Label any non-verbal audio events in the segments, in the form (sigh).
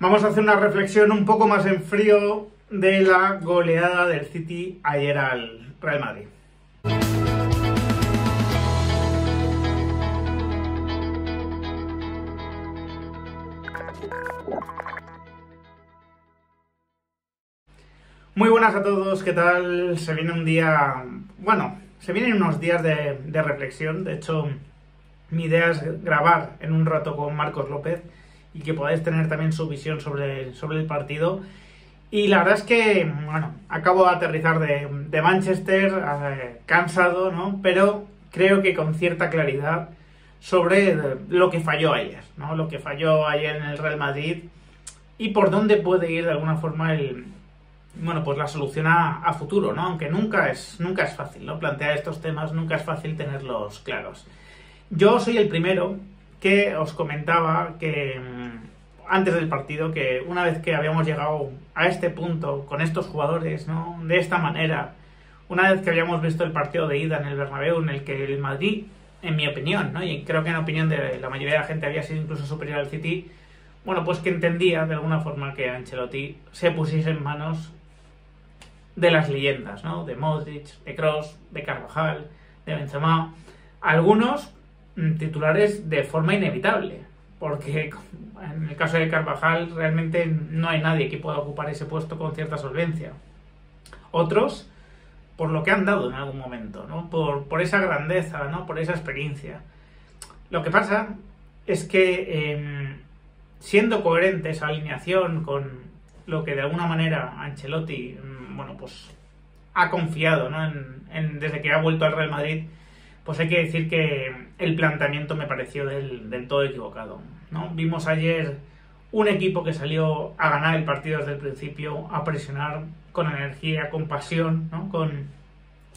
Vamos a hacer una reflexión un poco más en frío de la goleada del City ayer al Real Madrid. Muy buenas a todos, ¿qué tal? Se viene un día, bueno, se vienen unos días de, reflexión, de hecho mi idea es grabar en un rato con Marcos López y que podáis tener también su visión sobre, sobre el partido. Y la verdad es que, bueno, acabo de aterrizar de, de Manchester, eh, cansado, ¿no? Pero creo que con cierta claridad sobre lo que falló ayer, ¿no? Lo que falló ayer en el Real Madrid y por dónde puede ir de alguna forma el, bueno, pues la solución a, a, futuro, ¿no? Aunque nunca es, nunca es fácil, ¿no? Plantear estos temas, nunca es fácil tenerlos claros. Yo soy el primero que os comentaba que mm, antes del partido que una vez que habíamos llegado a este punto con estos jugadores, ¿no? De esta manera, una vez que habíamos visto el partido de ida en el Bernabéu en el que el Madrid, en mi opinión, ¿no? Y creo que en opinión de la mayoría de la gente había sido incluso superior al City, bueno, pues que entendía de alguna forma que Ancelotti se pusiese en manos de las leyendas, ¿no? De Modric, de Kroos, de Carvajal, de Benzema. Algunos titulares de forma inevitable, porque (laughs) en el caso de Carvajal realmente no hay nadie que pueda ocupar ese puesto con cierta solvencia. Otros, por lo que han dado en algún momento, ¿no? por, por esa grandeza, ¿no? por esa experiencia. Lo que pasa es que eh, siendo coherente esa alineación con lo que de alguna manera Ancelotti mm, bueno, pues, ha confiado ¿no? desde que ha vuelto al Real Madrid, pues hay que decir que el planteamiento me pareció del, todo equivocado. ¿no? Vimos ayer un equipo que salió a ganar el partido desde el principio, a presionar con energía, con pasión, ¿no? con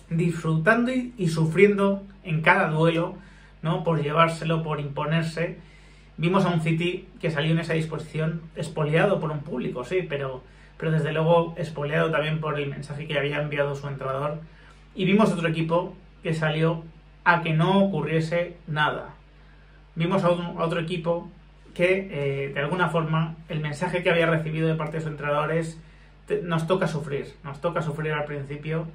disfrutando y, sufriendo en cada duelo, ¿no? por llevárselo, por imponerse. Vimos a un City que salió en esa disposición espoliado por un público, sí, pero, pero desde luego espoliado también por el mensaje que había enviado su entrenador. Y vimos otro equipo que salió a que no ocurriese nada. Vimos a, otro equipo que, eh, de alguna forma, el mensaje que había recibido de parte de sus entrenadores nos toca sufrir, nos toca sufrir al principio,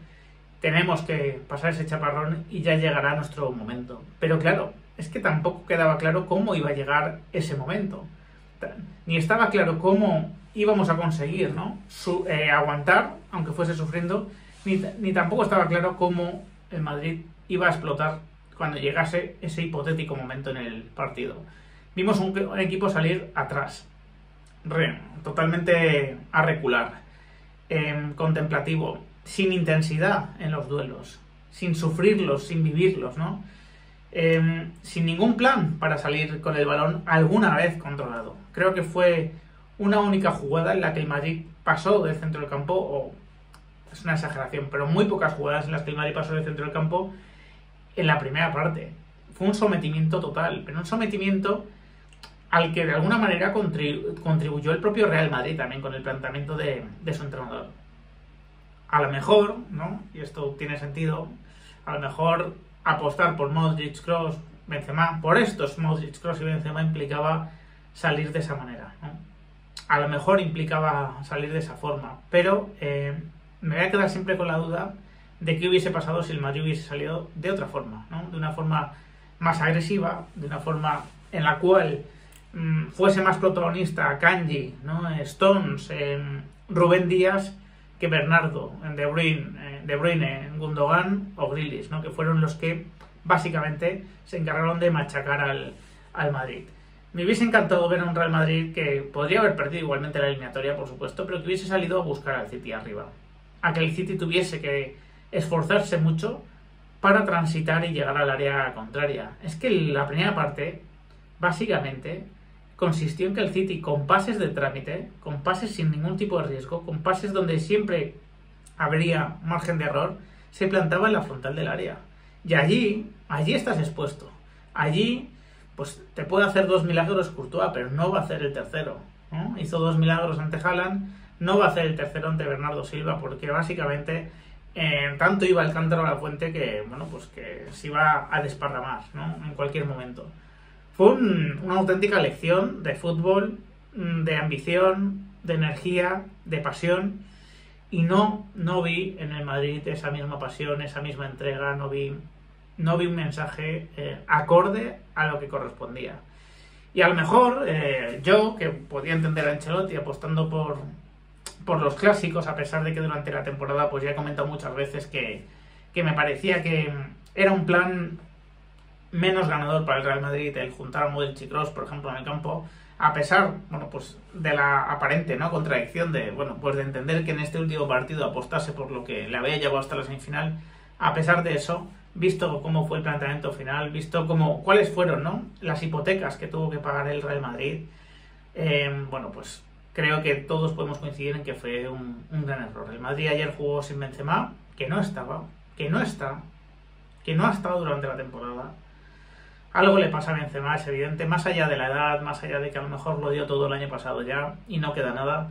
tenemos que pasar ese chaparrón y ya llegará nuestro momento. Pero claro, es que tampoco quedaba claro cómo iba a llegar ese momento. Ni estaba claro cómo íbamos a conseguir ¿no? eh, aguantar, aunque fuese sufriendo, ni, ni tampoco estaba claro cómo el Madrid iba a explotar cuando llegase ese hipotético momento en el partido. Vimos un, equipo salir atrás, totalmente a recular, eh, contemplativo, sin intensidad en los duelos, sin sufrirlos, sin vivirlos, ¿no? Eh, sin ningún plan para salir con el balón alguna vez controlado. Creo que fue una única jugada en la que el Madrid pasó del centro del campo, o es una exageración, pero muy pocas jugadas en las que el Madrid pasó del centro del campo en la primera parte. Fue un sometimiento total, pero un sometimiento al que de alguna manera contribuyó el propio Real Madrid también con el planteamiento de, su entrenador. A lo mejor, ¿no? Y esto tiene sentido, a lo mejor apostar por Modric, Cross, Benzema, por estos Modric, Cross y Benzema implicaba salir de esa manera. A lo mejor implicaba salir de esa forma, pero eh, me voy a quedar siempre con la duda de qué hubiese pasado si el Madrid hubiese salido de otra forma, ¿no? de una forma más agresiva, de una forma en la cual mmm, fuese más protagonista Kanji, ¿no? Stones, eh, Rubén Díaz que Bernardo, De Bruyne, eh, De Bruyne, Gundogan o Grilis, ¿no? que fueron los que básicamente se encargaron de machacar al, al Madrid. Me hubiese encantado ver a un Real Madrid que podría haber perdido igualmente la eliminatoria, por supuesto, pero que hubiese salido a buscar al City arriba. A que el City tuviese que esforzarse mucho para transitar y llegar al área contraria. Es que la primera parte, básicamente, consistió en que el City, con pases de trámite, con pases sin ningún tipo de riesgo, con pases donde siempre habría margen de error, se plantaba en la frontal del área. Y allí, allí estás expuesto. Allí, pues te puede hacer dos milagros Courtois, pero no va a hacer el tercero. ¿no? Hizo dos milagros ante Haaland, no va a hacer el tercero ante Bernardo Silva, porque básicamente eh, tanto iba el cántaro a la fuente que, bueno, pues que se iba a desparramar, ¿no? En cualquier momento. Fue un, una auténtica lección de fútbol mm, de ambición, de energía, de pasión. Y no, no vi en el Madrid esa misma pasión, esa misma entrega, no vi, no vi un mensaje eh, acorde a lo que correspondía. Y a lo mejor eh, yo, que podía entender a Ancelotti apostando por, por los clásicos, a pesar de que durante la temporada pues ya he comentado muchas veces que, que me parecía que era un plan menos ganador para el Real Madrid el juntar a Modric y Kroos, por ejemplo, en el campo, a pesar, bueno, pues de la aparente, ¿no? contradicción de, bueno, pues de entender que en este último partido apostase por lo que le había llegado hasta la semifinal, a pesar de eso, visto cómo fue el planteamiento final, visto cómo, cuáles fueron, ¿no? las hipotecas que tuvo que pagar el Real Madrid, eh, bueno, pues creo que todos podemos coincidir en que fue un, gran error. El Madrid ayer jugó sin Benzema, que no estaba, que no está, que no ha estado durante la temporada algo le pasa a Benzema, es evidente, más allá de la edad, más allá de que a lo mejor lo dio todo el año pasado ya y no queda nada,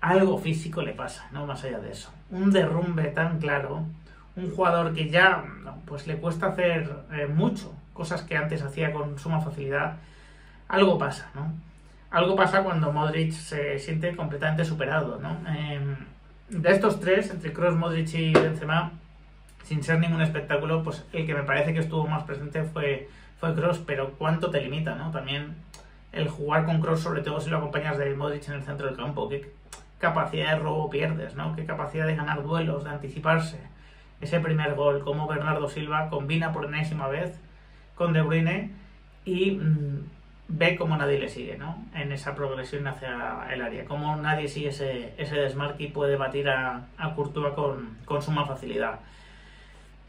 algo físico le pasa, ¿no? Más allá de eso. Un derrumbe tan claro, un jugador que ya pues le cuesta hacer eh, mucho, cosas que antes hacía con suma facilidad, algo pasa, ¿no? Algo pasa cuando Modric se siente completamente superado, ¿no? Em, de estos tres, entre Kroos, Modric y Benzema, sin ser ningún espectáculo, pues el que me parece que estuvo más presente fue fue Cross, pero cuánto te limita, ¿no? También el jugar con Cross, sobre todo si lo acompañas de Modric en el centro del campo, qué capacidad de robo pierdes, ¿no? Qué capacidad de ganar duelos, de anticiparse. Ese primer gol, como Bernardo Silva combina por enésima vez con De Bruyne y mm, ve como nadie le sigue, ¿no? En esa progresión hacia el área. Como nadie sigue ese, ese desmarque y puede batir a, a Courtois con, con suma facilidad.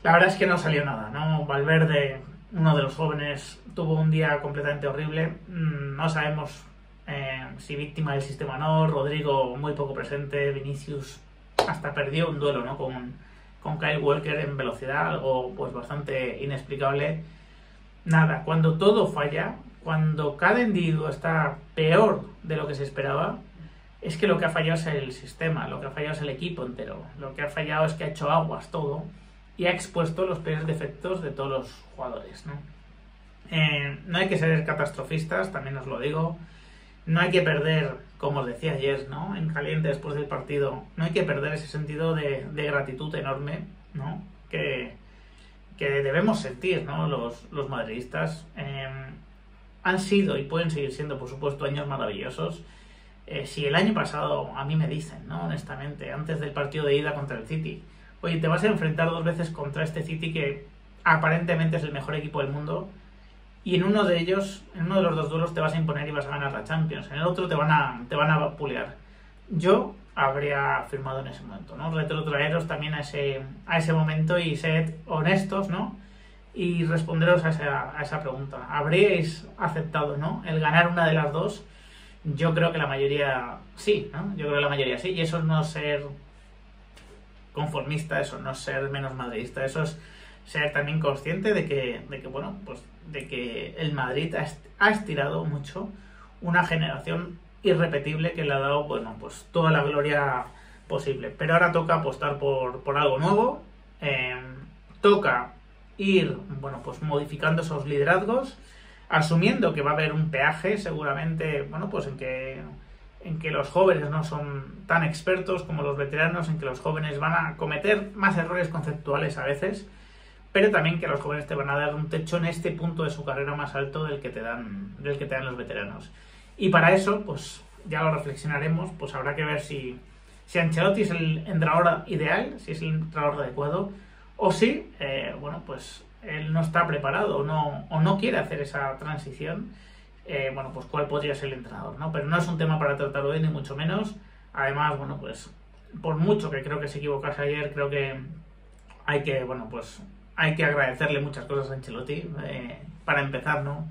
La verdad es que no salió nada, ¿no? Valverde uno de los jóvenes tuvo un día completamente horrible. Mm, no sabemos eh, si víctima del sistema no. Rodrigo muy poco presente. Vinicius hasta perdió un duelo ¿no? con, con Kyle Walker en velocidad, algo pues bastante inexplicable. Nada, cuando todo falla, cuando cada individuo está peor de lo que se esperaba, es que lo que ha fallado es el sistema, lo que ha fallado es el equipo entero, lo que ha fallado es que ha hecho aguas todo y ha expuesto los peores defectos de todos los jugadores. ¿no? Eh, no hay que ser catastrofistas, también os lo digo. No hay que perder, como os decía ayer, ¿no? en caliente después del partido, no hay que perder ese sentido de, gratitud enorme ¿no? que, debemos sentir ¿no? los, los madridistas. Eh, han sido y pueden seguir siendo, por supuesto, años maravillosos. Eh, si el año pasado, a mí me dicen, ¿no? honestamente, antes del partido de ida contra el City, oye, te vas a enfrentar dos veces contra este City que aparentemente es el mejor equipo del mundo y en uno de ellos, en uno de los dos duelos te vas a imponer y vas a ganar la Champions, en el otro te van a, te van a pulear. Yo habría firmado en ese momento, ¿no? Retrotraeros también a ese, a ese momento y sed honestos, ¿no? Y responderos a esa, a esa pregunta. ¿Habríais aceptado, ¿no? El ganar una de las dos. Yo creo que la mayoría sí, ¿no? Yo creo que la mayoría sí. Y eso es no ser conformista, eso no es ser menos madridista, eso es ser también consciente de que, de que bueno, pues de que el Madrid ha estirado mucho una generación irrepetible que le ha dado, bueno, pues toda la gloria posible. Pero ahora toca apostar por, por algo nuevo, em, toca ir, bueno, pues modificando esos liderazgos, asumiendo que va a haber un peaje seguramente, bueno, pues en que en que los jóvenes no son tan expertos como los veteranos, en que los jóvenes van a cometer más errores conceptuales a veces, pero también que los jóvenes te van a dar un techo en este punto de su carrera más alto del que te dan, del que te dan los veteranos. Y para eso, pues ya lo reflexionaremos, pues habrá que ver si, si Ancelotti es el entrenador ideal, si es el entrenador adecuado, o si, eh, bueno, pues él no está preparado o no, o no quiere hacer esa transición eh, bueno, pues cuál podría ser el entrenador, ¿no? Pero no es un tema para tratar hoy, ni mucho menos. Además, bueno, pues por mucho que creo que se equivocase ayer, creo que hay que, bueno, pues hay que agradecerle muchas cosas a Ancelotti. Eh, para empezar, ¿no?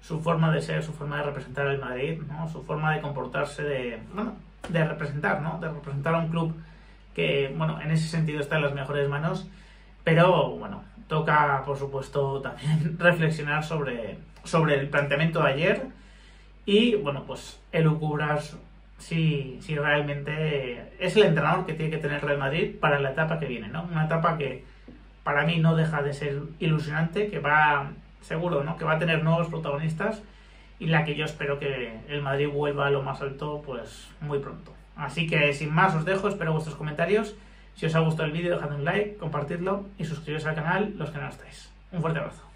Su forma de ser, su forma de representar el Madrid, ¿no? Su forma de comportarse, de, bueno, de representar, ¿no? De representar a un club que, bueno, en ese sentido está en las mejores manos. Pero, bueno, toca, por supuesto, también (laughs) reflexionar sobre sobre el planteamiento de ayer y, bueno, pues elucubrar si, si realmente es el entrenador que tiene que tener Real Madrid para la etapa que viene, ¿no? Una etapa que para mí no deja de ser ilusionante, que va, seguro, ¿no? Que va a tener nuevos protagonistas y la que yo espero que el Madrid vuelva a lo más alto pues muy pronto. Así que sin más os dejo, espero vuestros comentarios. Si os ha gustado el vídeo dejad un like, compartidlo y suscribiros al canal los que no estáis. Un fuerte abrazo.